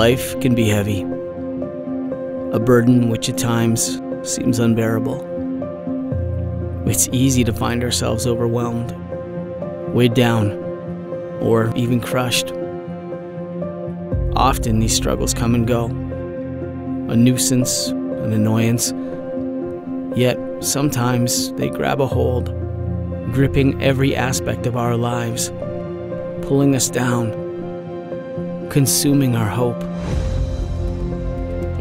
Life can be heavy, a burden which at times seems unbearable. It's easy to find ourselves overwhelmed, weighed down, or even crushed. Often these struggles come and go, a nuisance, an annoyance, yet sometimes they grab a hold, gripping every aspect of our lives, pulling us down, consuming our hope.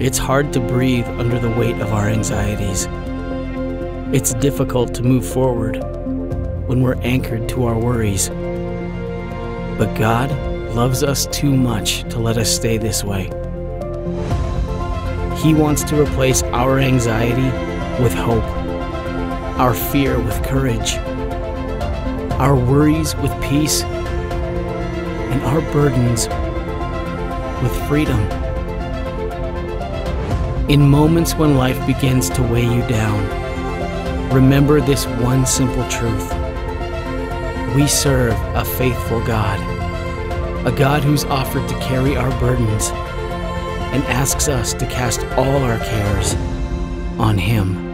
It's hard to breathe under the weight of our anxieties. It's difficult to move forward when we're anchored to our worries. But God loves us too much to let us stay this way. He wants to replace our anxiety with hope, our fear with courage, our worries with peace, and our burdens with freedom. In moments when life begins to weigh you down, remember this one simple truth. We serve a faithful God, a God who's offered to carry our burdens and asks us to cast all our cares on Him.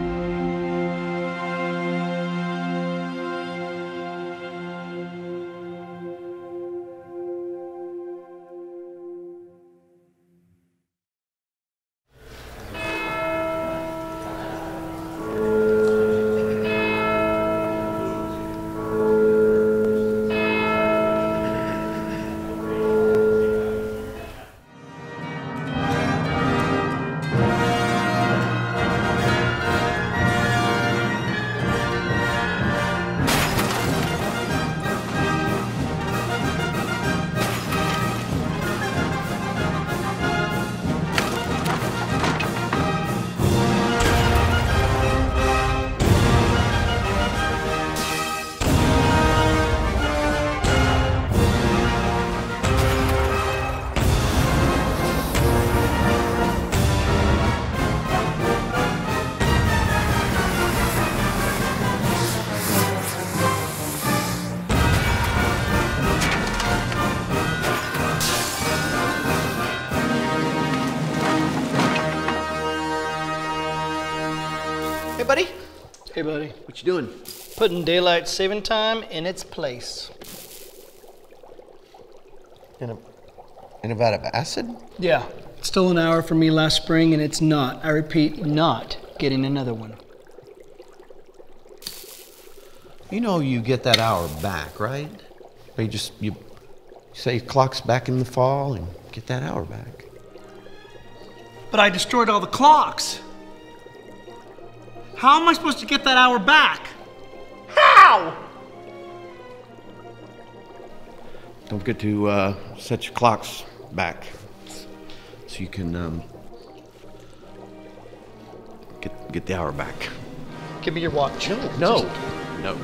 Buddy. What you doing? Putting daylight saving time in its place. In a, in a vat of acid? Yeah. Still an hour for me last spring, and it's not, I repeat, not getting another one. You know you get that hour back, right? Or you just you say clock's back in the fall and get that hour back. But I destroyed all the clocks. How am I supposed to get that hour back? How? Don't forget to uh, set your clocks back so you can um, get get the hour back. Give me your watch. No, no.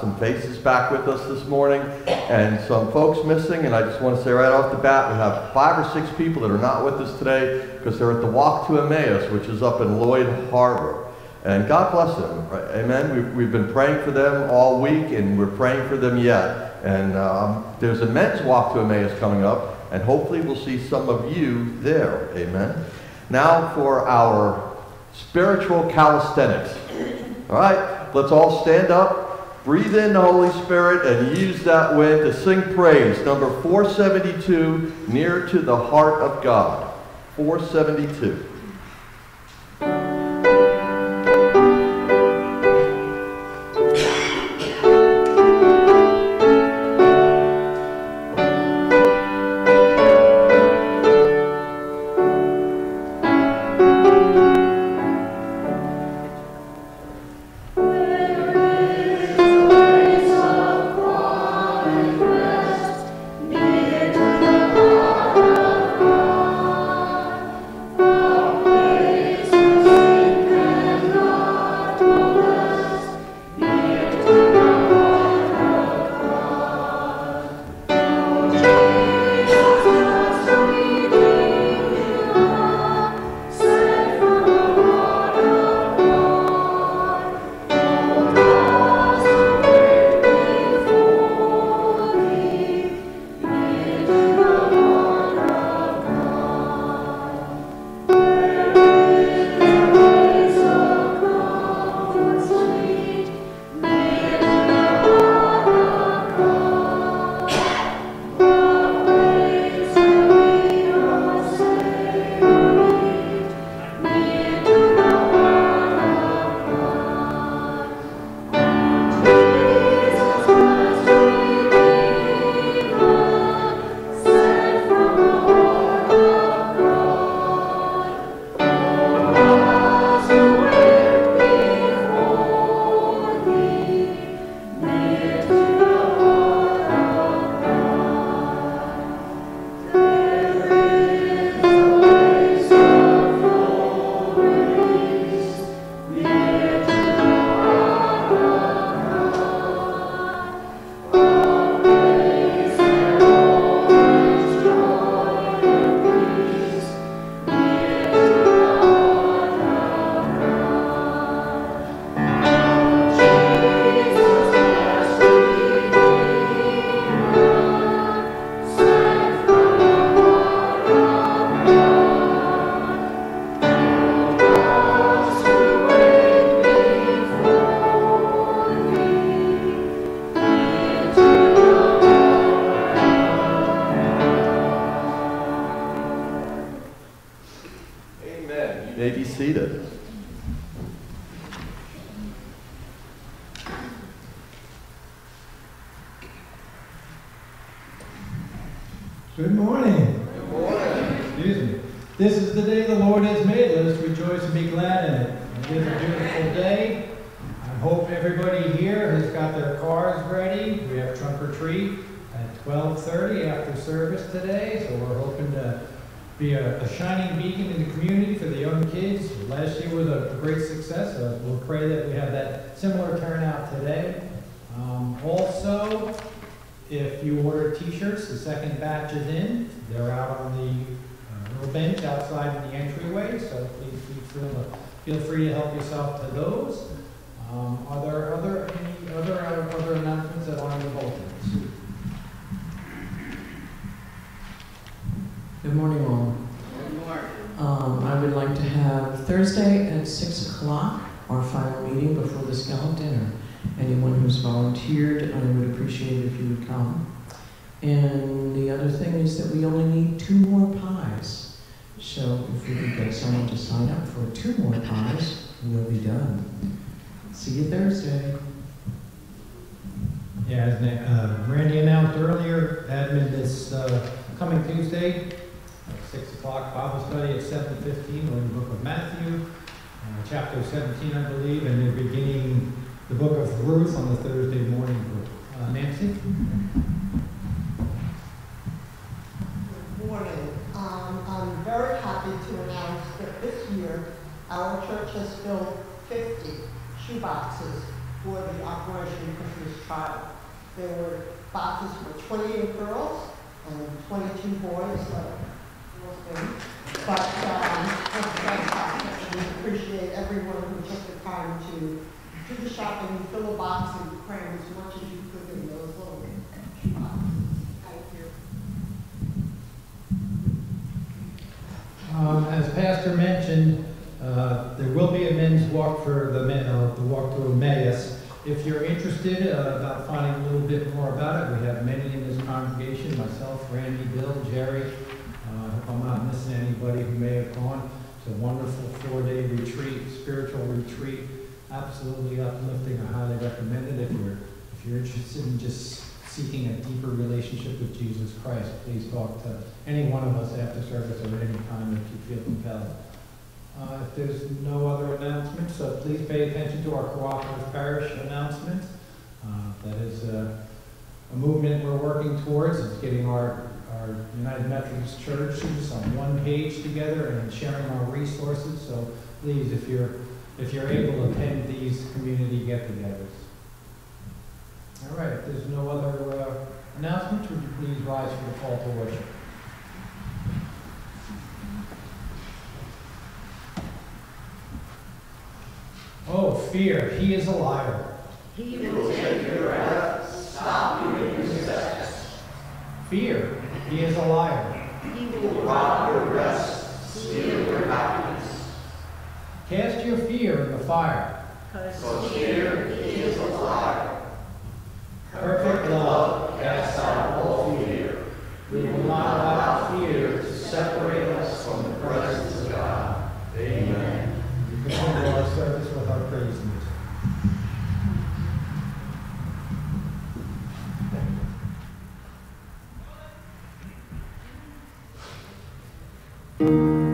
some faces back with us this morning, and some folks missing. And I just want to say right off the bat, we have five or six people that are not with us today because they're at the Walk to Emmaus, which is up in Lloyd Harbor. And God bless them. Right? Amen. We've, we've been praying for them all week, and we're praying for them yet. And um, there's a men's Walk to Emmaus coming up, and hopefully we'll see some of you there. Amen. Now for our spiritual calisthenics. All right, let's all stand up. Breathe in the Holy Spirit and use that wind to sing praise. Number 472, Near to the Heart of God. 472. Good morning. Good morning. Excuse me. This is the day the Lord has made. Let us rejoice and be glad in it. It is a beautiful day. I hope everybody here has got their cars ready. We have trunk or treat at 12:30 after service today, so we're hoping to be a, a, shining beacon in the community for the young kids. Last year was a great success. So we'll pray that we have that similar turnout today. Um, also, if you order t-shirts, the second batch is in. They're out on the uh, little bench outside in the entryway, so please, please feel, free to help yourself to those. Um, are there other any other other announcements that are in the bulletins? Good morning, all. Good morning. Um, I would like to have Thursday at six o'clock our final meeting before the scallop dinner anyone who's volunteered, I would appreciate if you would come. And the other thing is that we only need two more pies. So if we could get someone to sign up for two more pies, we'll be done. See you Thursday. Yeah, as uh, Randy announced earlier, admin this uh, coming Tuesday, at 6 o'clock, Bible study at 7.15, we're in the book of Matthew, uh, chapter 17, I believe, and the beginning the book of Ruth on the Thursday morning. Uh, Nancy? Good morning. Um, I'm very happy to announce that this year our church has filled 50 shoeboxes for the Operation Christmas Child. There were boxes for 28 girls and 22 boys, so but um, we appreciate everyone who took the time to do the shopping, fill a box, and cram as much as you could in those little boxes. Um, As Pastor mentioned, uh, there will be a men's walk for the men, uh, the walk to Emmaus. If you're interested uh, about finding a little bit more about it, we have many in this congregation, myself, Randy, Bill, Jerry. Uh, I hope I'm not missing anybody who may have gone. It's a wonderful four-day retreat, spiritual retreat, absolutely uplifting. I highly recommend it if you're, if you're interested in just seeking a deeper relationship with Jesus Christ, please talk to any one of us after service or any time that you feel compelled. Uh, If there's no other announcements, uh, please pay attention to our cooperative parish announcement. Uh, That is uh, a movement we're working towards, it's getting our, our United Methodist churches on one page together and sharing our resources. So please, if you're, if you're able, to attend these community get-togethers. All right, if there's no other uh, announcements, would you please rise for the call to worship? Oh, fear, he is a liar. He will take your breath. Stop your sex. Fear, he is a liar. Cast your fear in the fire. Because fear is a lie. Perfect love casts out all fear. We will not allow fear to separate us from the presence of God. Amen. We continue our service with our praise music. How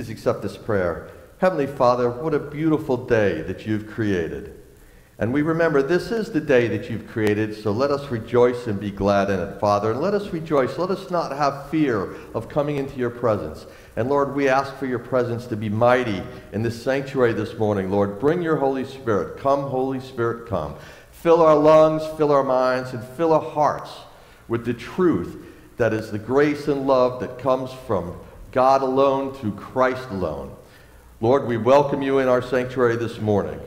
Please accept this prayer. Heavenly Father, what a beautiful day that you've created. And we remember this is the day that you've created, so let us rejoice and be glad in it, Father. And let us rejoice. Let us not have fear of coming into your presence. And Lord, we ask for your presence to be mighty in this sanctuary this morning, Lord. Bring your Holy Spirit. Come, Holy Spirit, come. Fill our lungs, fill our minds, and fill our hearts with the truth that is the grace and love that comes from God alone through Christ alone. Lord, we welcome you in our sanctuary this morning.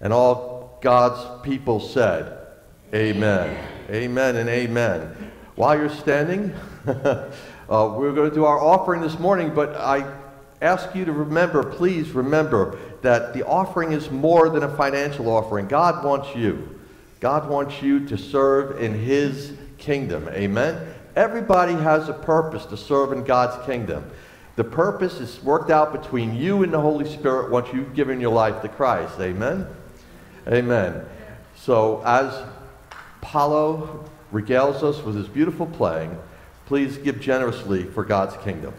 And all God's people said, Amen. Amen and amen. While you're standing, uh, we're going to do our offering this morning, but I ask you to remember, please remember, that the offering is more than a financial offering. God wants you. God wants you to serve in His kingdom. Amen. Everybody has a purpose to serve in God's kingdom. The purpose is worked out between you and the Holy Spirit once you've given your life to Christ. Amen? Amen. So, as Paulo regales us with his beautiful playing, please give generously for God's kingdom.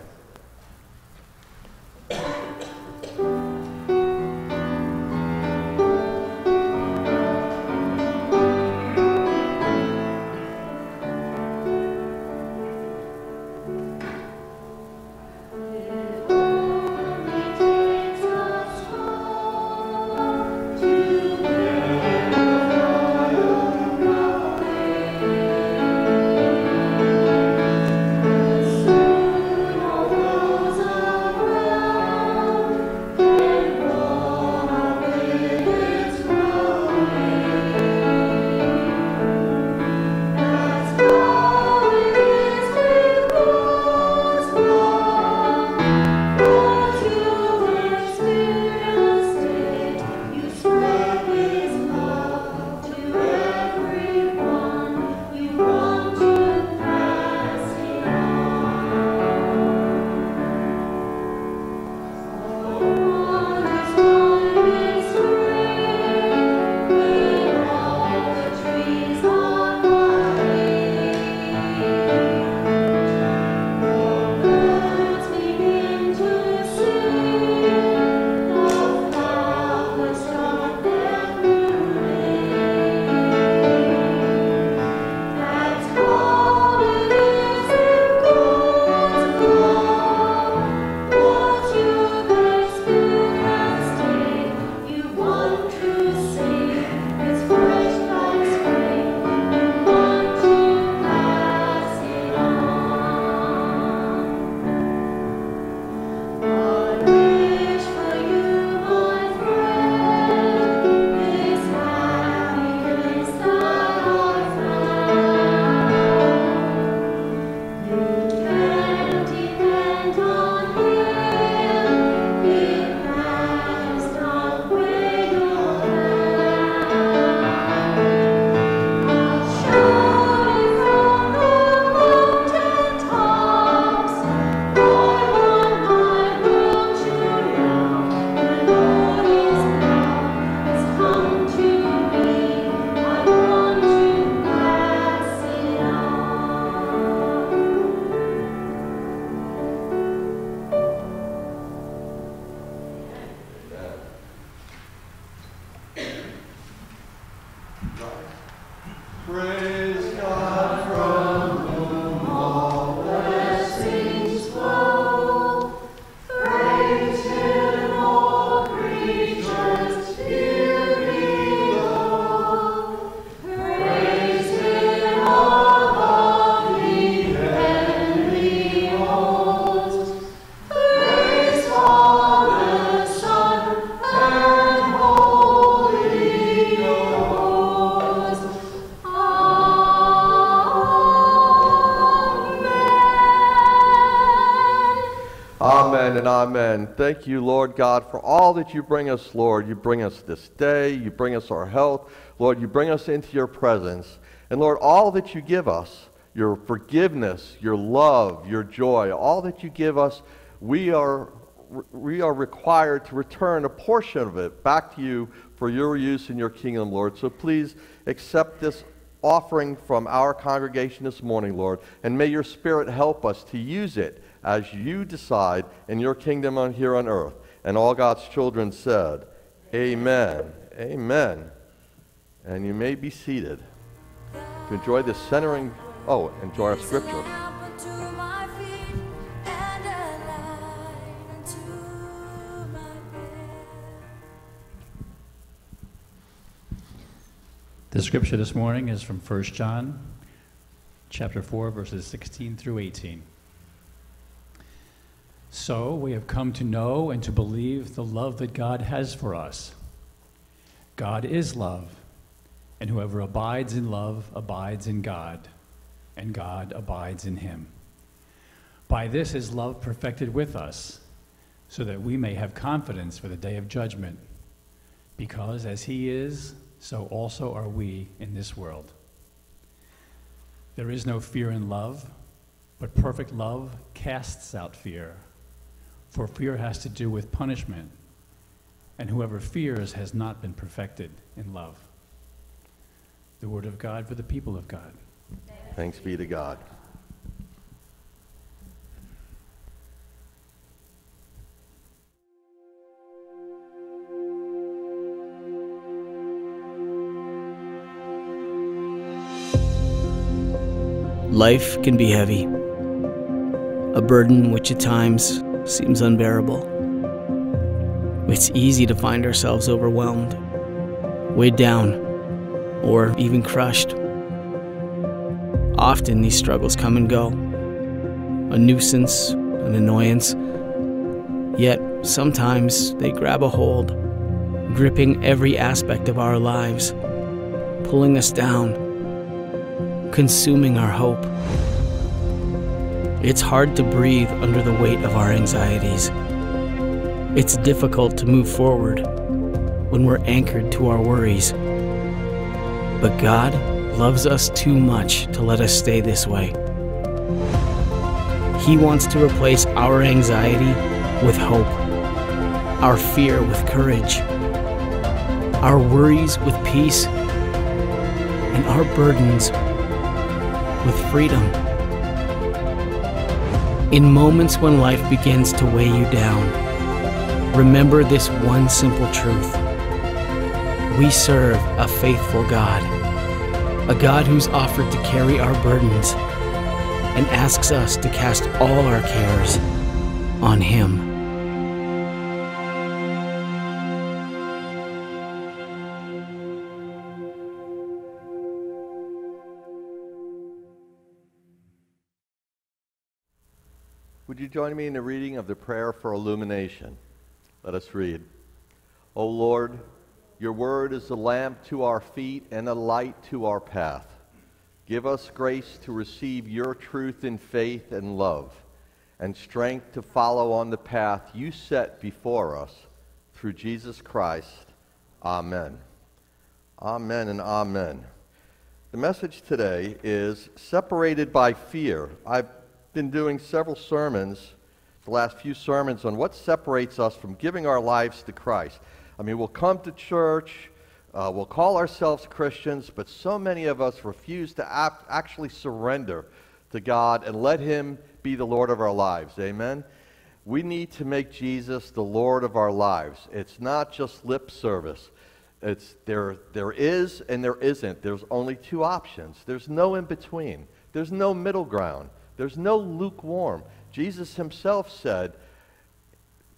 Amen. Thank you, Lord God, for all that you bring us, Lord. You bring us this day, you bring us our health. Lord, you bring us into your presence. And Lord, all that you give us, your forgiveness, your love, your joy, all that you give us, we are, we are required to return a portion of it back to you for your use in your kingdom, Lord. So please accept this offering from our congregation this morning, Lord, and may your Spirit help us to use it as you decide in your kingdom on here on earth. And all God's children said, Amen. Amen. And you may be seated to enjoy this centering. Oh, enjoy our scripture. The scripture this morning is from 1 John chapter 4 verses 16 through 18. So we have come to know and to believe the love that God has for us. God is love, and whoever abides in love abides in God, and God abides in him. By this is love perfected with us, so that we may have confidence for the day of judgment. Because as he is, so also are we in this world. There is no fear in love, but perfect love casts out fear. For fear has to do with punishment, and whoever fears has not been perfected in love. The word of God for the people of God. Thanks be to God. Life can be heavy, a burden which at times seems unbearable. It's easy to find ourselves overwhelmed, weighed down, or even crushed. Often these struggles come and go, a nuisance, an annoyance, yet sometimes they grab a hold, gripping every aspect of our lives, pulling us down consuming our hope. It's hard to breathe under the weight of our anxieties. It's difficult to move forward when we're anchored to our worries. But God loves us too much to let us stay this way. He wants to replace our anxiety with hope, our fear with courage, our worries with peace, and our burdens with freedom. In moments when life begins to weigh you down, remember this one simple truth. We serve a faithful God, a God who's offered to carry our burdens and asks us to cast all our cares on Him. Join me in the reading of the prayer for illumination? Let us read. O Lord, your word is a lamp to our feet and a light to our path. Give us grace to receive your truth in faith and love, and strength to follow on the path you set before us through Jesus Christ. Amen. Amen and amen. The message today is separated by fear. I've been doing several sermons, the last few sermons, on what separates us from giving our lives to Christ. I mean, we'll come to church, uh, we'll call ourselves Christians, but so many of us refuse to actually surrender to God and let Him be the Lord of our lives. Amen? We need to make Jesus the Lord of our lives. It's not just lip service. It's there, there is and there isn't. There's only two options. There's no in between. There's no middle ground. There's no lukewarm. Jesus himself said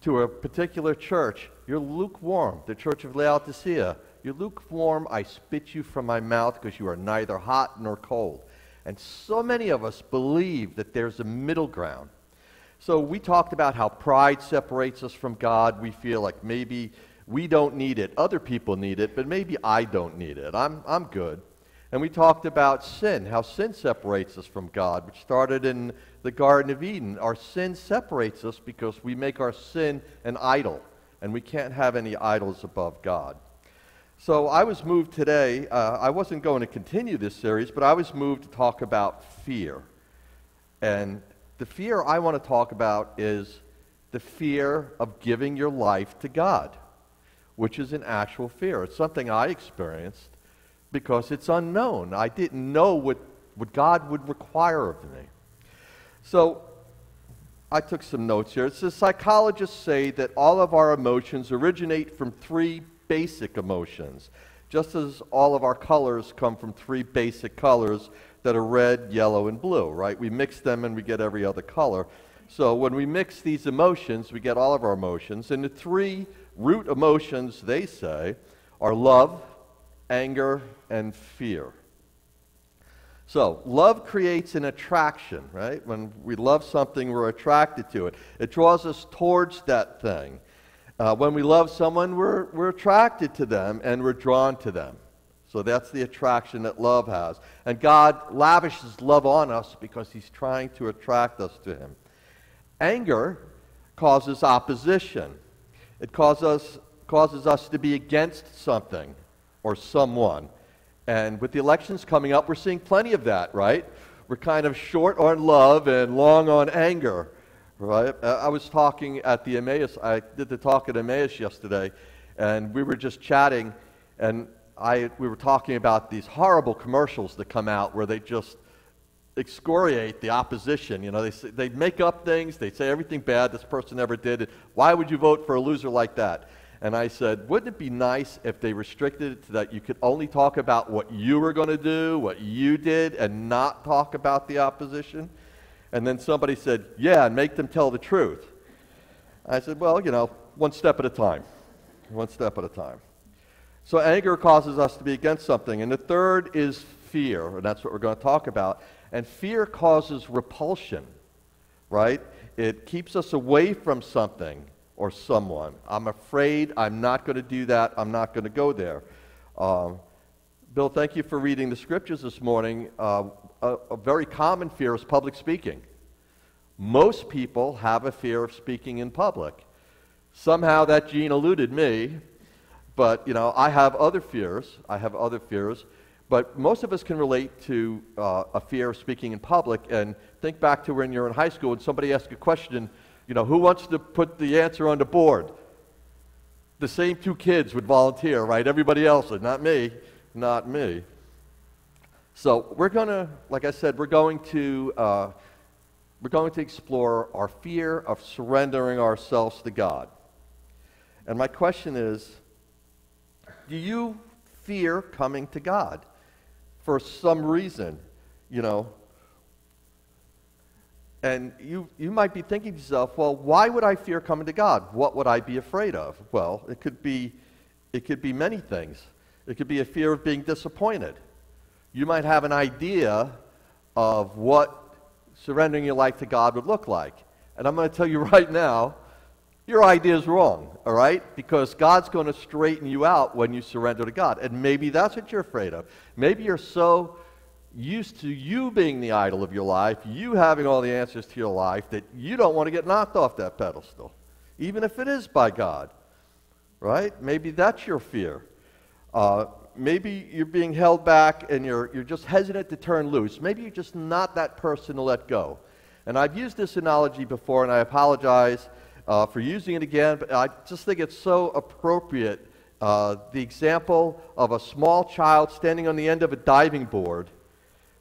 to a particular church, You're lukewarm, the church of Laodicea. You're lukewarm. I spit you from my mouth because you are neither hot nor cold. And so many of us believe that there's a middle ground. So we talked about how pride separates us from God. We feel like maybe we don't need it. Other people need it, but maybe I don't need it. I'm, I'm good. And we talked about sin, how sin separates us from God, which started in the Garden of Eden. Our sin separates us because we make our sin an idol, and we can't have any idols above God. So I was moved today. Uh, I wasn't going to continue this series, but I was moved to talk about fear. And the fear I want to talk about is the fear of giving your life to God, which is an actual fear. It's something I experienced because it's unknown. I didn't know what, what God would require of me. So I took some notes here. It says psychologists say that all of our emotions originate from three basic emotions, just as all of our colors come from three basic colors that are red, yellow, and blue, right? We mix them and we get every other color. So when we mix these emotions, we get all of our emotions. And the three root emotions, they say, are love, anger, and fear. So, love creates an attraction, right? When we love something, we're attracted to it. It draws us towards that thing. Uh, when we love someone, we're, we're attracted to them and we're drawn to them. So, that's the attraction that love has. And God lavishes love on us because He's trying to attract us to Him. Anger causes opposition, it causes causes us to be against something or someone. And with the elections coming up, we're seeing plenty of that, right? We're kind of short on love and long on anger, right? Uh, I was talking at the Emmaus, I did the talk at Emmaus yesterday, and we were just chatting, and I, we were talking about these horrible commercials that come out where they just excoriate the opposition. You know, they, say, they make up things, they say everything bad this person ever did. Why would you vote for a loser like that? And I said, wouldn't it be nice if they restricted it to that you could only talk about what you were going to do, what you did, and not talk about the opposition? And then somebody said, yeah, and make them tell the truth. I said, well, you know, one step at a time. One step at a time. So anger causes us to be against something. And the third is fear, and that's what we're going to talk about. And fear causes repulsion, right? It keeps us away from something or someone. I'm afraid I'm not going to do that. I'm not going to go there. Um, Bill, thank you for reading the scriptures this morning. Uh, a, a very common fear is public speaking. Most people have a fear of speaking in public. Somehow that gene eluded me, but you know I have other fears. I have other fears, but most of us can relate to uh, a fear of speaking in public. And think back to when you're in high school and somebody asks a question you know, who wants to put the answer on the board? The same two kids would volunteer, right? Everybody else would, not me, not me. So we're going to, like I said, we're going to, uh, we're going to explore our fear of surrendering ourselves to God. And my question is, do you fear coming to God for some reason? You know, and you, you might be thinking to yourself, well, why would I fear coming to God? What would I be afraid of? Well, it could be, it could be many things. It could be a fear of being disappointed. You might have an idea of what surrendering your life to God would look like. And I'm going to tell you right now, your idea is wrong, all right? Because God's going to straighten you out when you surrender to God. And maybe that's what you're afraid of. Maybe you're so used to you being the idol of your life, you having all the answers to your life, that you don't want to get knocked off that pedestal, even if it is by God. Right? Maybe that's your fear. Uh, maybe you're being held back and you're, you're just hesitant to turn loose. Maybe you're just not that person to let go. And I've used this analogy before, and I apologize uh, for using it again, but I just think it's so appropriate. Uh, the example of a small child standing on the end of a diving board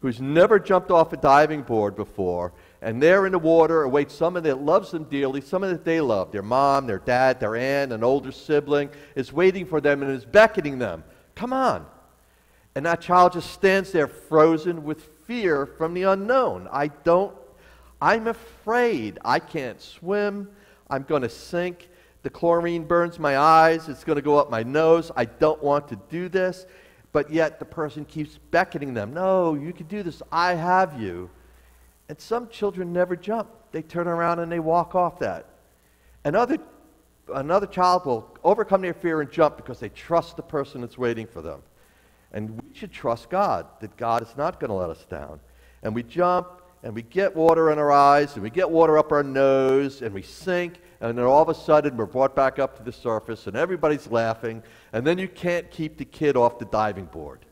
who's never jumped off a diving board before, and there in the water awaits someone that loves them dearly, someone that they love. Their mom, their dad, their aunt, an older sibling is waiting for them and is beckoning them. Come on. And that child just stands there frozen with fear from the unknown. I don't, I'm afraid. I can't swim. I'm going to sink. The chlorine burns my eyes. It's going to go up my nose. I don't want to do this. But yet the person keeps beckoning them. No, you can do this. I have you. And some children never jump. They turn around and they walk off that. Another, another child will overcome their fear and jump because they trust the person that's waiting for them. And we should trust God, that God is not going to let us down. And we jump, and we get water in our eyes, and we get water up our nose, and we sink, and then all of a sudden we're brought back up to the surface, and everybody's laughing, and then you can't keep the kid off the diving board.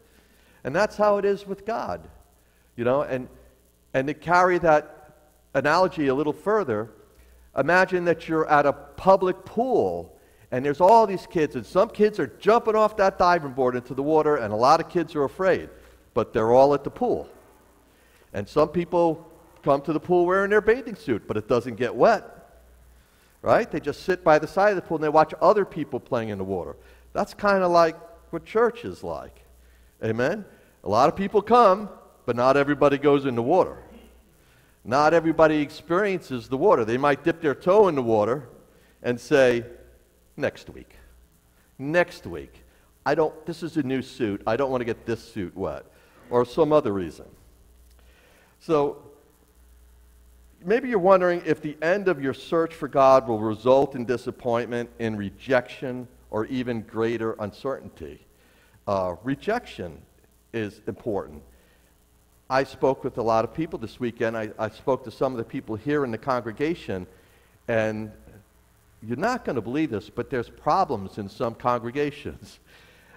And that's how it is with God. You know, and, and to carry that analogy a little further, imagine that you're at a public pool and there's all these kids, and some kids are jumping off that diving board into the water, and a lot of kids are afraid, but they're all at the pool. And some people come to the pool wearing their bathing suit, but it doesn't get wet. Right? They just sit by the side of the pool and they watch other people playing in the water. That's kind of like what church is like. Amen? A lot of people come, but not everybody goes in the water. Not everybody experiences the water. They might dip their toe in the water and say, next week. Next week. I don't, this is a new suit. I don't want to get this suit wet. Or some other reason. So, maybe you're wondering if the end of your search for God will result in disappointment, in rejection, or even greater uncertainty. Uh, rejection is important. I spoke with a lot of people this weekend. I, I spoke to some of the people here in the congregation, and you're not going to believe this, but there's problems in some congregations.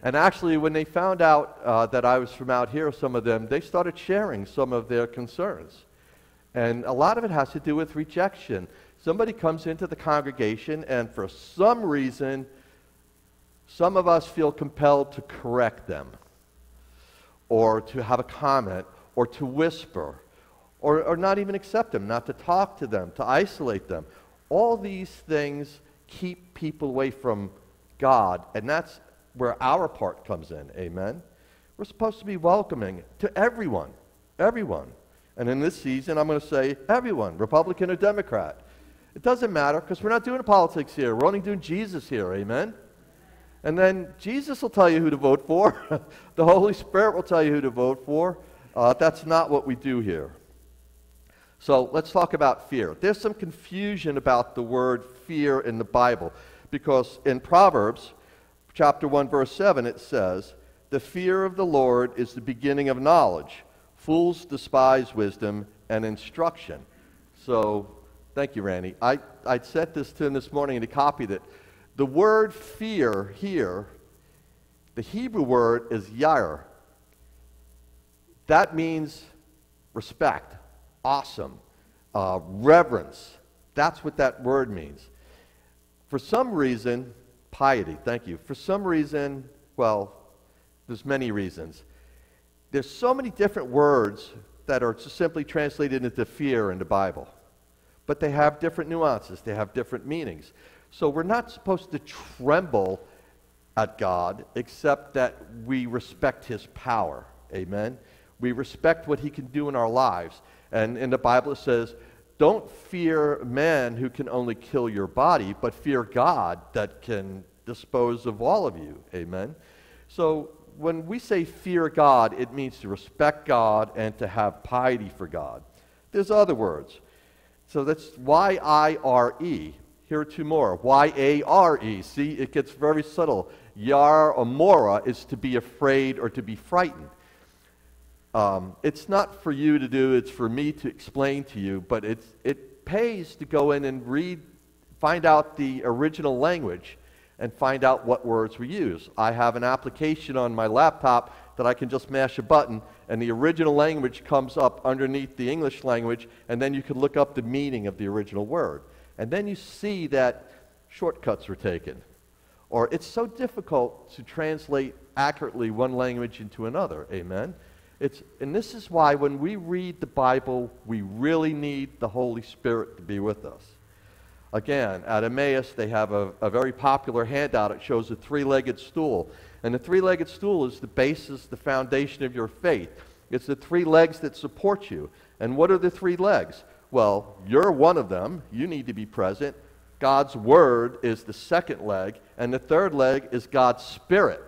And actually, when they found out uh, that I was from out here, some of them, they started sharing some of their concerns. And a lot of it has to do with rejection. Somebody comes into the congregation, and for some reason, some of us feel compelled to correct them, or to have a comment, or to whisper, or, or not even accept them, not to talk to them, to isolate them. All these things keep people away from God, and that's where our part comes in. Amen? We're supposed to be welcoming to everyone, everyone. And in this season, I'm going to say everyone, Republican or Democrat. It doesn't matter because we're not doing politics here. We're only doing Jesus here. Amen? And then Jesus will tell you who to vote for. the Holy Spirit will tell you who to vote for. Uh, that's not what we do here. So let's talk about fear. There's some confusion about the word fear in the Bible because in Proverbs chapter 1 verse 7 it says, "The fear of the Lord is the beginning of knowledge. Fools despise wisdom and instruction." So, thank you, Randy. I I sent this to him this morning and he copied it. The word fear here, the Hebrew word is yair. That means respect, awesome, uh, reverence. That's what that word means. For some reason, piety, thank you. For some reason, well, there's many reasons. There's so many different words that are simply translated into fear in the Bible. But they have different nuances, they have different meanings. So we're not supposed to tremble at God except that we respect his power. Amen. We respect what he can do in our lives. And in the Bible it says, don't fear man who can only kill your body, but fear God that can dispose of all of you. Amen. So when we say fear God, it means to respect God and to have piety for God. There's other words. So that's Y I R E. Here are two more. Y A R E. See, it gets very subtle. Yar Amora is to be afraid or to be frightened. Um, it's not for you to do, it's for me to explain to you, but it's, it pays to go in and read, find out the original language and find out what words we use. I have an application on my laptop that I can just mash a button and the original language comes up underneath the English language and then you can look up the meaning of the original word. And then you see that shortcuts were taken. Or it's so difficult to translate accurately one language into another. Amen? It's, and this is why when we read the Bible, we really need the Holy Spirit to be with us. Again, at Emmaus, they have a, a very popular handout. It shows a three legged stool. And the three legged stool is the basis, the foundation of your faith. It's the three legs that support you. And what are the three legs? Well, you're one of them. You need to be present. God's Word is the second leg. And the third leg is God's Spirit.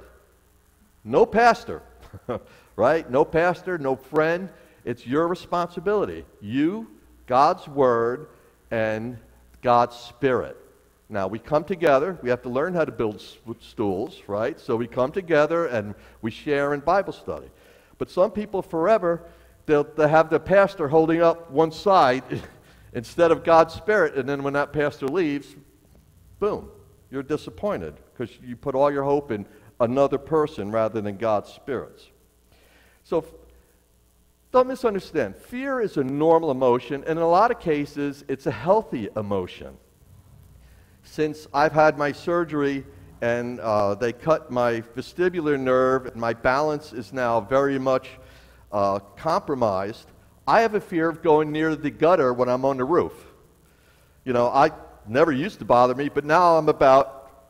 No pastor, right? No pastor, no friend. It's your responsibility. You, God's Word, and God's Spirit. Now, we come together. We have to learn how to build stools, right? So we come together and we share in Bible study. But some people forever, they'll, they'll have the pastor holding up one side instead of God's Spirit. And then when that pastor leaves, boom, you're disappointed because you put all your hope in another person rather than God's spirits. So don't misunderstand. Fear is a normal emotion, and in a lot of cases, it's a healthy emotion. Since I've had my surgery and uh, they cut my vestibular nerve, and my balance is now very much uh, compromised, I have a fear of going near the gutter when I'm on the roof. You know, I never used to bother me, but now I'm about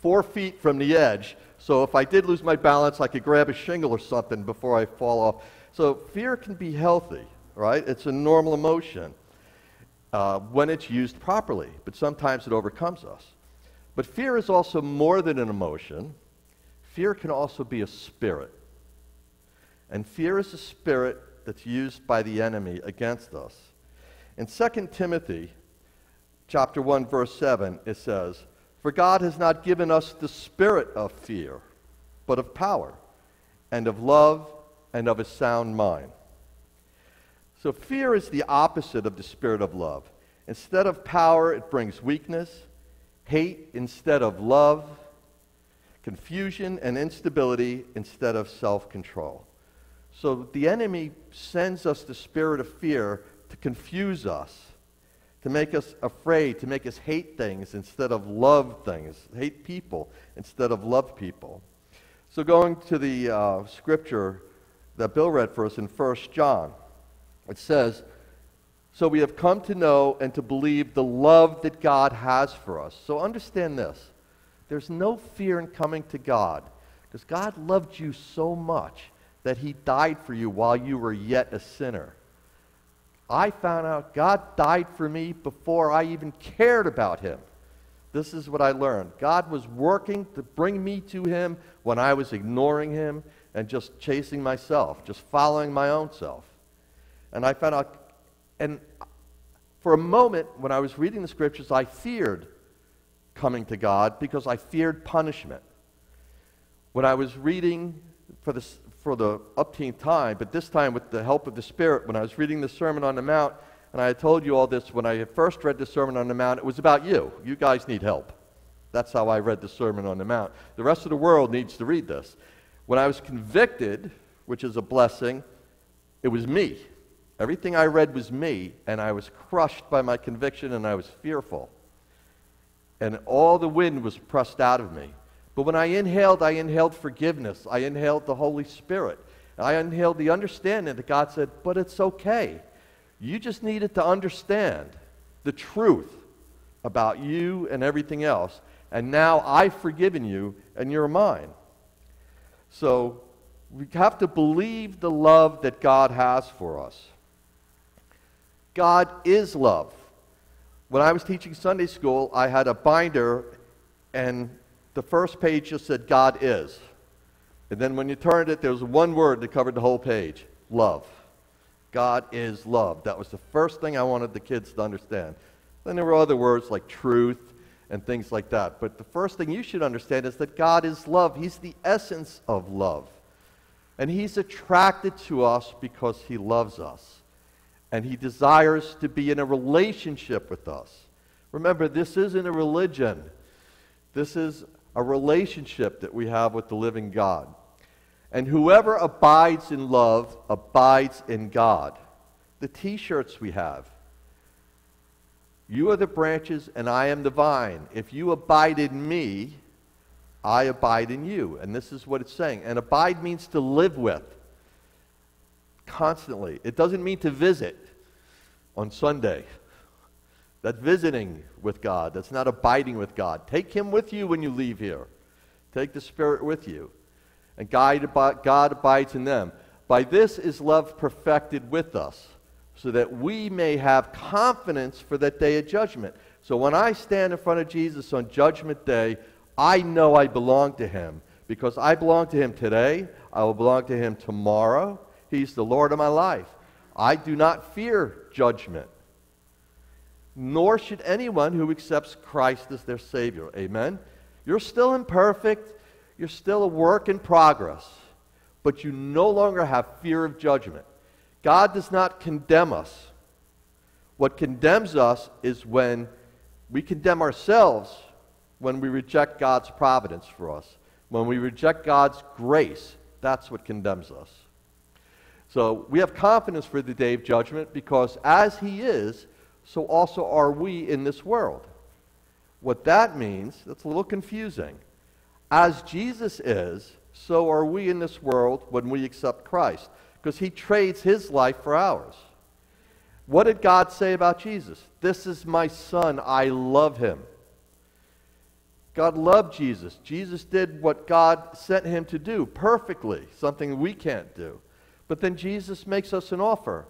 four feet from the edge. So if I did lose my balance, I could grab a shingle or something before I fall off. So fear can be healthy, right? It's a normal emotion uh, when it's used properly, but sometimes it overcomes us. But fear is also more than an emotion. Fear can also be a spirit. And fear is a spirit that's used by the enemy against us. In 2 Timothy chapter 1 verse 7 it says, "For God has not given us the spirit of fear, but of power and of love and of a sound mind." So fear is the opposite of the spirit of love. Instead of power, it brings weakness, hate instead of love, confusion and instability instead of self-control. So the enemy sends us the spirit of fear to confuse us, to make us afraid, to make us hate things instead of love things, hate people instead of love people. So going to the uh, scripture that Bill read for us in 1 John, it says, So we have come to know and to believe the love that God has for us. So understand this there's no fear in coming to God because God loved you so much that he died for you while you were yet a sinner. I found out God died for me before I even cared about him. This is what I learned. God was working to bring me to him when I was ignoring him and just chasing myself, just following my own self. And I found out, and for a moment when I was reading the scriptures, I feared coming to God because I feared punishment. When I was reading for the, for the upteenth time, but this time with the help of the Spirit, when I was reading the Sermon on the Mount, and I had told you all this when I first read the Sermon on the Mount, it was about you. You guys need help. That's how I read the Sermon on the Mount. The rest of the world needs to read this. When I was convicted, which is a blessing, it was me. Everything I read was me, and I was crushed by my conviction, and I was fearful. And all the wind was pressed out of me. But when I inhaled, I inhaled forgiveness. I inhaled the Holy Spirit. I inhaled the understanding that God said, but it's okay. You just needed to understand the truth about you and everything else. And now I've forgiven you, and you're mine. So we have to believe the love that God has for us. God is love. When I was teaching Sunday school, I had a binder, and the first page just said, God is. And then when you turned it, there was one word that covered the whole page love. God is love. That was the first thing I wanted the kids to understand. Then there were other words like truth and things like that. But the first thing you should understand is that God is love. He's the essence of love. And He's attracted to us because He loves us. And He desires to be in a relationship with us. Remember, this isn't a religion, this is a relationship that we have with the living God. And whoever abides in love abides in God. The t shirts we have. You are the branches, and I am the vine. If you abide in me, I abide in you. And this is what it's saying. And abide means to live with. constantly. It doesn't mean to visit on Sunday. That's visiting with God. That's not abiding with God. Take Him with you when you leave here. Take the Spirit with you. And God, God abides in them. By this is love perfected with us, so that we may have confidence for that day of judgment. So when I stand in front of Jesus on Judgment Day, I know I belong to Him. Because I belong to Him today, I will belong to Him tomorrow. He's the Lord of my life. I do not fear judgment nor should anyone who accepts Christ as their Savior. Amen? You're still imperfect, you're still a work in progress, but you no longer have fear of judgment. God does not condemn us. What condemns us is when we condemn ourselves when we reject God's providence for us. When we reject God's grace, that's what condemns us. So we have confidence for the day of judgment because as He is, so also are we in this world. What that means, that's a little confusing. As Jesus is, so are we in this world when we accept Christ, because he trades his life for ours. What did God say about Jesus? This is my son, I love him. God loved Jesus. Jesus did what God sent him to do perfectly, something we can't do. But then Jesus makes us an offer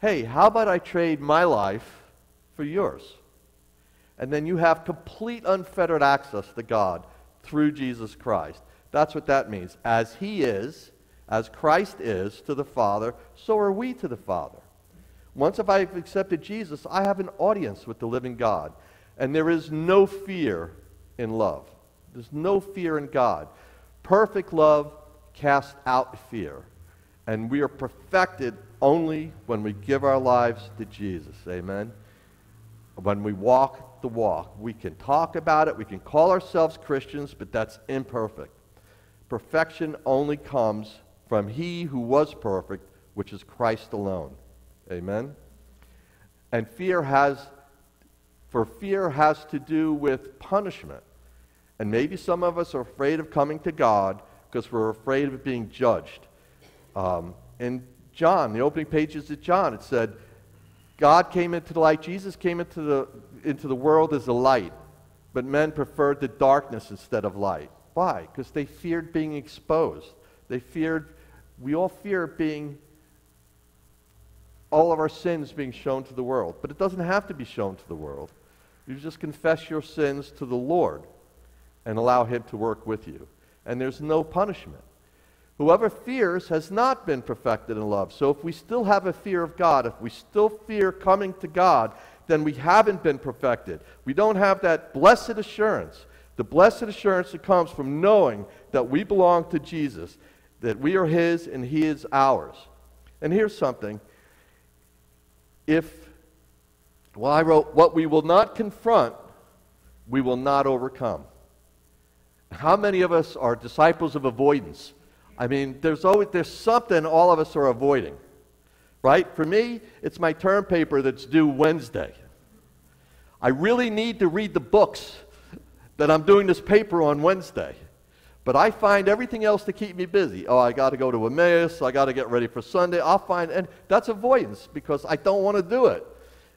hey, how about I trade my life for yours? And then you have complete unfettered access to God through Jesus Christ. That's what that means. As He is, as Christ is to the Father, so are we to the Father. Once if I've accepted Jesus, I have an audience with the living God. And there is no fear in love. There's no fear in God. Perfect love casts out fear. And we are perfected only when we give our lives to Jesus. Amen. When we walk the walk, we can talk about it, we can call ourselves Christians, but that's imperfect. Perfection only comes from He who was perfect, which is Christ alone. Amen. And fear has, for fear has to do with punishment. And maybe some of us are afraid of coming to God because we're afraid of being judged. Um, in John, the opening pages of John, it said, God came into the light, Jesus came into the, into the world as a light, but men preferred the darkness instead of light. Why? Because they feared being exposed. They feared, we all fear being, all of our sins being shown to the world. But it doesn't have to be shown to the world. You just confess your sins to the Lord and allow Him to work with you. And there's no punishment. Whoever fears has not been perfected in love. So if we still have a fear of God, if we still fear coming to God, then we haven't been perfected. We don't have that blessed assurance. The blessed assurance that comes from knowing that we belong to Jesus, that we are His and He is ours. And here's something. If, well, I wrote, what we will not confront, we will not overcome. How many of us are disciples of avoidance? I mean, there's always there's something all of us are avoiding. Right? For me, it's my term paper that's due Wednesday. I really need to read the books that I'm doing this paper on Wednesday. But I find everything else to keep me busy. Oh, I got to go to Emmaus. I got to get ready for Sunday. I'll find, and that's avoidance because I don't want to do it.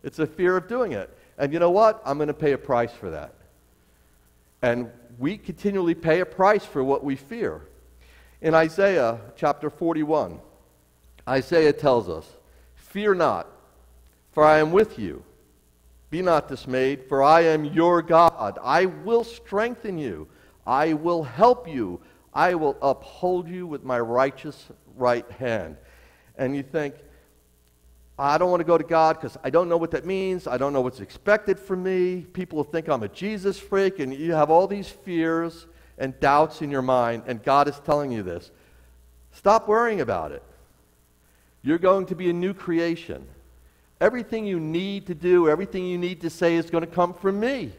It's a fear of doing it. And you know what? I'm going to pay a price for that. And we continually pay a price for what we fear. In Isaiah chapter 41, Isaiah tells us, Fear not, for I am with you. Be not dismayed, for I am your God. I will strengthen you. I will help you. I will uphold you with my righteous right hand. And you think, I don't want to go to God because I don't know what that means. I don't know what's expected from me. People will think I'm a Jesus freak, and you have all these fears and doubts in your mind, and God is telling you this. Stop worrying about it. You're going to be a new creation. Everything you need to do, everything you need to say is going to come from me.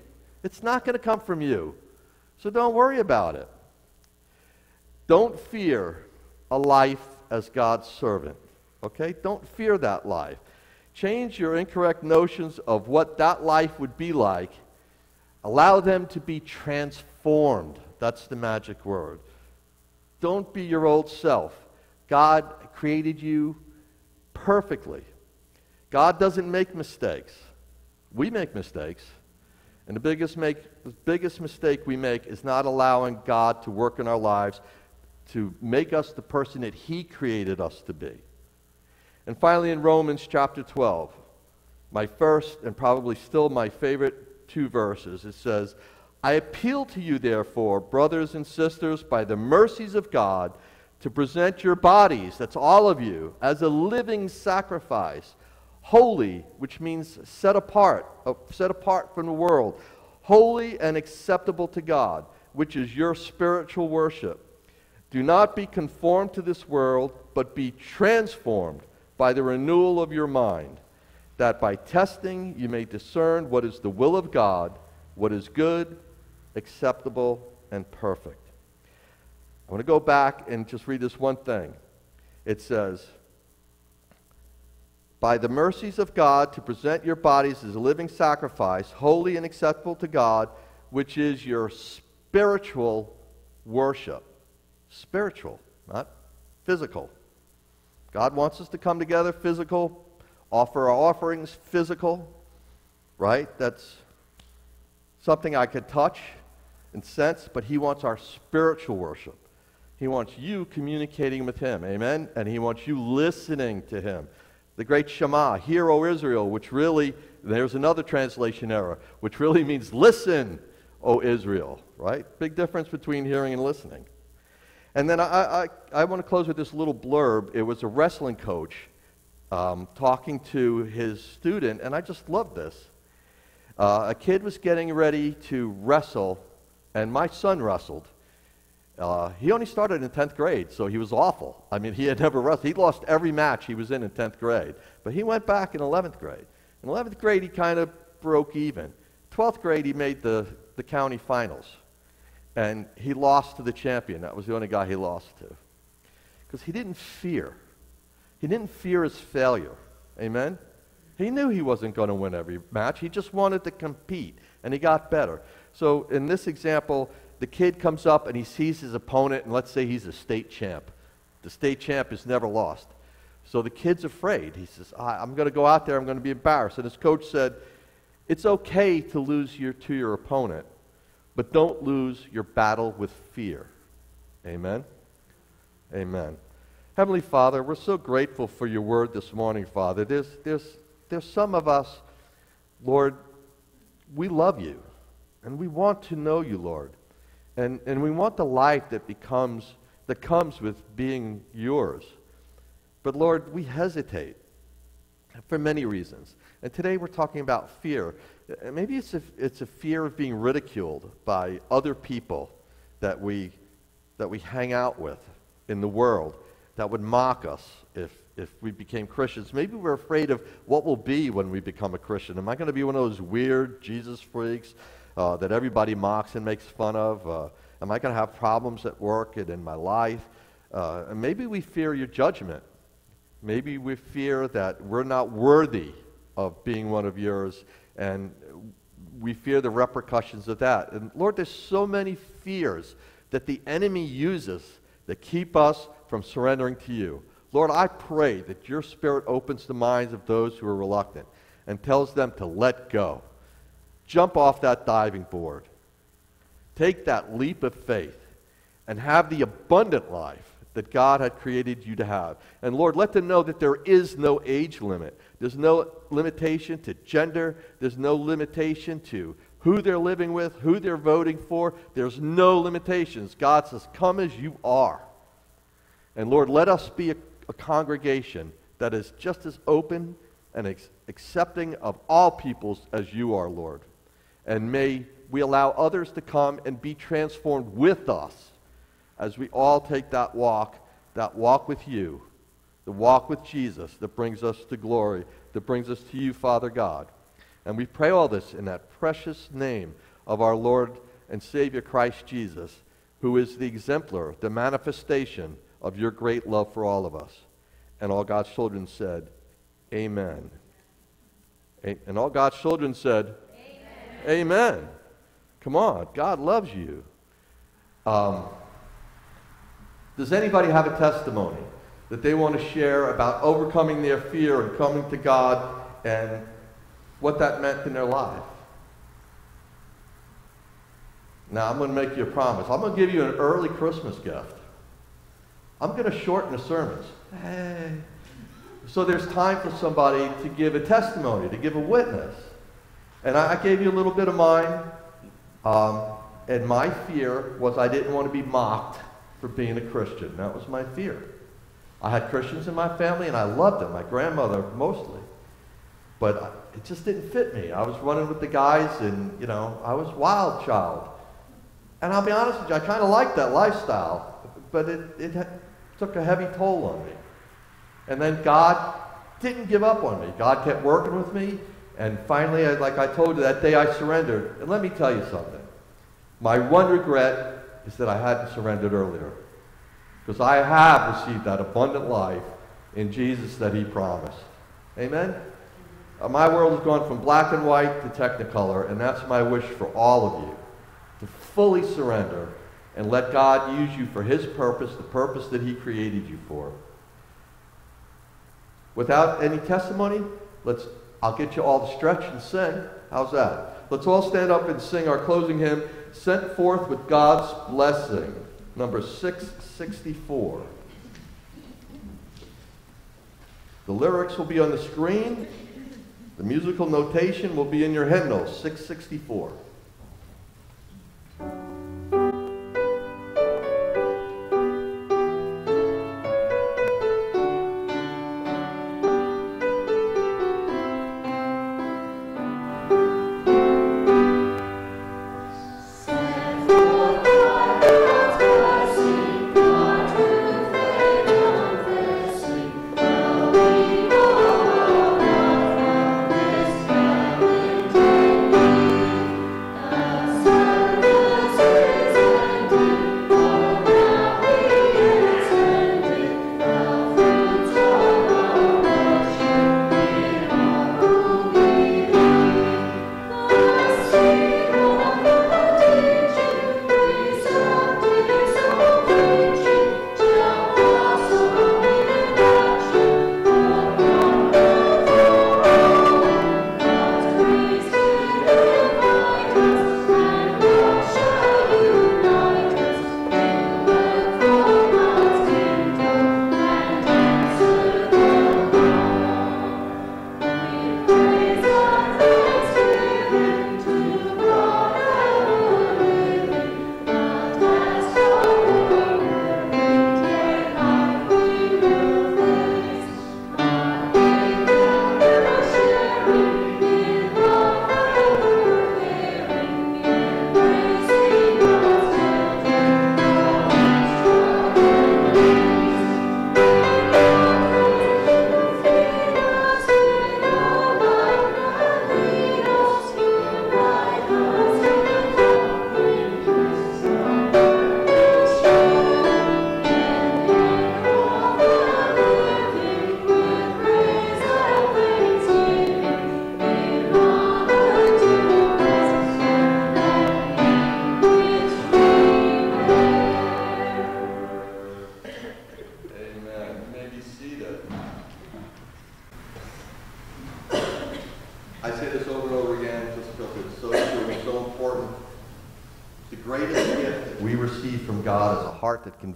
It's not going to come from you. So don't worry about it. Don't fear a life as God's servant. Okay? Don't fear that life. Change your incorrect notions of what that life would be like. Allow them to be transformed. That's the magic word. Don't be your old self. God created you perfectly. God doesn't make mistakes. We make mistakes. And the biggest, make, the biggest mistake we make is not allowing God to work in our lives to make us the person that He created us to be. And finally, in Romans chapter 12, my first and probably still my favorite two verses, it says, I appeal to you, therefore, brothers and sisters, by the mercies of God, to present your bodies, that's all of you, as a living sacrifice, holy, which means set apart, uh, set apart from the world, holy and acceptable to God, which is your spiritual worship. Do not be conformed to this world, but be transformed by the renewal of your mind, that by testing you may discern what is the will of God, what is good, acceptable, and perfect. I want to go back and just read this one thing. It says, By the mercies of God, to present your bodies as a living sacrifice, holy and acceptable to God, which is your spiritual worship. Spiritual, not physical. God wants us to come together physical, offer our offerings physical, right? That's something I could touch and sense, but He wants our spiritual worship. He wants you communicating with Him, amen? And He wants you listening to Him. The great Shema, Hear, O Israel, which really, there's another translation error, which really means listen, O Israel, right? Big difference between hearing and listening. And then I, I, I want to close with this little blurb. It was a wrestling coach um, talking to his student, and I just love this. Uh, a kid was getting ready to wrestle, and my son wrestled. Uh, he only started in 10th grade, so he was awful. I mean, he had never wrestled. He lost every match he was in in 10th grade. But he went back in 11th grade. In 11th grade, he kind of broke even. 12th grade, he made the, the county finals. And he lost to the champion. That was the only guy he lost to. Because he didn't fear. He didn't fear his failure. Amen? He knew he wasn't going to win every match. He just wanted to compete, and he got better. So in this example, the kid comes up and he sees his opponent, and let's say he's a state champ. The state champ is never lost. So the kid's afraid. He says, I'm going to go out there, I'm going to be embarrassed. And his coach said, It's okay to lose your, to your opponent, but don't lose your battle with fear. Amen? Amen. Heavenly Father, we're so grateful for your word this morning, Father. There's, there's, there's some of us, Lord, we love you, and we want to know you, Lord. And, and we want the life that becomes, that comes with being yours. But Lord, we hesitate for many reasons. And today we're talking about fear. Uh, Maybe it's a, it's a fear of being ridiculed by other people that we, that we hang out with in the world that would mock us if, if we became Christians. Maybe we're afraid of what will be when we become a Christian. Am I going to be one of those weird Jesus freaks uh, that everybody mocks and makes fun of? Uh, am I going to have problems at work and in my life? Uh, and maybe we fear your judgment. Maybe we fear that we're not worthy of being one of yours, and we fear the repercussions of that. And Lord, there's so many fears that the enemy uses that keep us from surrendering to you. Lord, I pray that your spirit opens the minds of those who are reluctant and tells them to let go. Jump off that diving board. Take that leap of faith and have the abundant life that God had created you to have. And Lord, let them know that there is no age limit. There's no limitation to gender. There's no limitation to who they're living with, who they're voting for. There's no limitations. God says, Come as you are. And Lord, let us be a, a congregation that is just as open and ex- accepting of all peoples as you are, Lord. And may we allow others to come and be transformed with us as we all take that walk, that walk with you, the walk with Jesus that brings us to glory, that brings us to you, Father God. And we pray all this in that precious name of our Lord and Savior Christ Jesus, who is the exemplar, the manifestation of your great love for all of us. And all God's children said, Amen. And all God's children said, Amen. Come on, God loves you. Um, does anybody have a testimony? that they want to share about overcoming their fear and coming to God and what that meant in their life. Now, I'm going to make you a promise. I'm going to give you an early Christmas gift. I'm going to shorten the sermons. Hey. So there's time for somebody to give a testimony, to give a witness. And I, I gave you a little bit of mine. Um, and my fear was I didn't want to be mocked for being a Christian. That was my fear. I had Christians in my family and I loved them, my grandmother mostly. But it just didn't fit me. I was running with the guys and, you know, I was wild child. And I'll be honest with you, I kind of liked that lifestyle, but it, it took a heavy toll on me. And then God didn't give up on me. God kept working with me. And finally, like I told you, that day I surrendered. And let me tell you something. My one regret is that I hadn't surrendered earlier. Because I have received that abundant life in Jesus that he promised. Amen? Uh, my world has gone from black and white to technicolor, and that's my wish for all of you. To fully surrender and let God use you for his purpose, the purpose that he created you for. Without any testimony, let's I'll get you all to stretch and sing. How's that? Let's all stand up and sing our closing hymn, Sent Forth with God's Blessing, number 664. The lyrics will be on the screen. The musical notation will be in your hymnal, 664.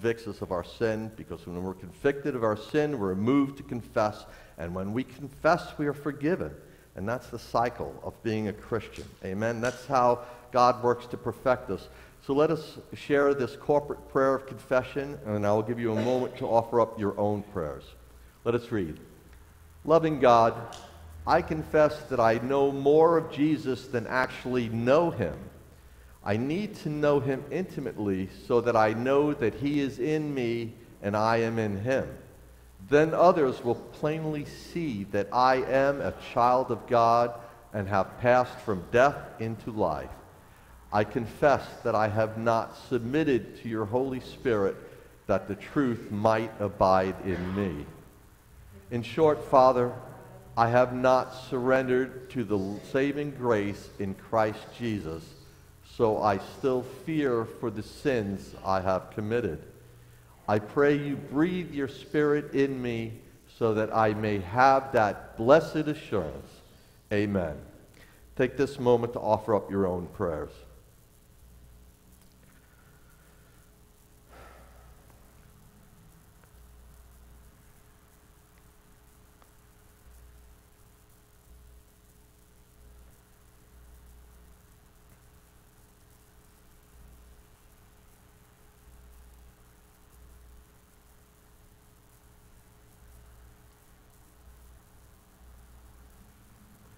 Convicts us of our sin because when we're convicted of our sin, we're moved to confess. And when we confess, we are forgiven. And that's the cycle of being a Christian. Amen. That's how God works to perfect us. So let us share this corporate prayer of confession, and I will give you a moment to offer up your own prayers. Let us read. Loving God, I confess that I know more of Jesus than actually know him. I need to know him intimately so that I know that he is in me and I am in him. Then others will plainly see that I am a child of God and have passed from death into life. I confess that I have not submitted to your Holy Spirit that the truth might abide in me. In short, Father, I have not surrendered to the saving grace in Christ Jesus, so I still fear for the sins I have committed. I pray you breathe your spirit in me so that I may have that blessed assurance. Amen. Take this moment to offer up your own prayers.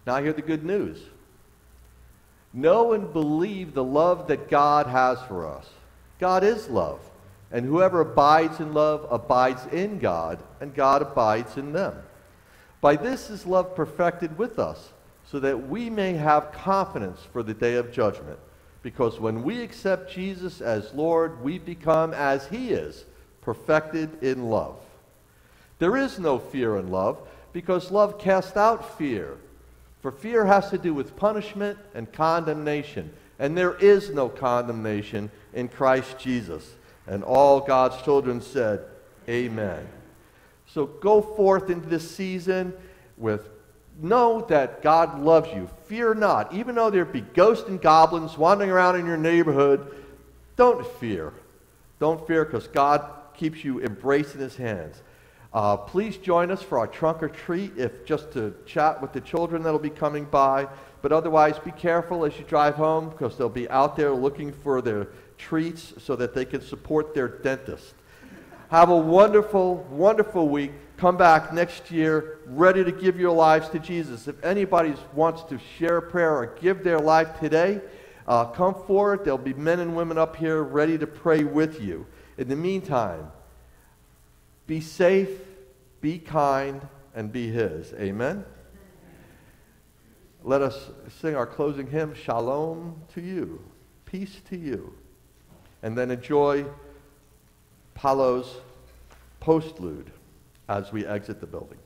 Now, hear the good news. Know and believe the love that God has for us. God is love, and whoever abides in love abides in God, and God abides in them. By this is love perfected with us, so that we may have confidence for the day of judgment. Because when we accept Jesus as Lord, we become as He is, perfected in love. There is no fear in love, because love casts out fear. For fear has to do with punishment and condemnation. And there is no condemnation in Christ Jesus. And all God's children said, Amen. So go forth into this season with know that God loves you. Fear not. Even though there be ghosts and goblins wandering around in your neighborhood, don't fear. Don't fear because God keeps you embraced in his hands. Uh, please join us for our trunk or treat, if just to chat with the children that'll be coming by. But otherwise, be careful as you drive home because they'll be out there looking for their treats so that they can support their dentist. Have a wonderful, wonderful week. Come back next year ready to give your lives to Jesus. If anybody wants to share a prayer or give their life today, uh, come forward. There'll be men and women up here ready to pray with you. In the meantime, be safe, be kind, and be His. Amen? Let us sing our closing hymn, Shalom to you, peace to you. And then enjoy Paolo's postlude as we exit the building.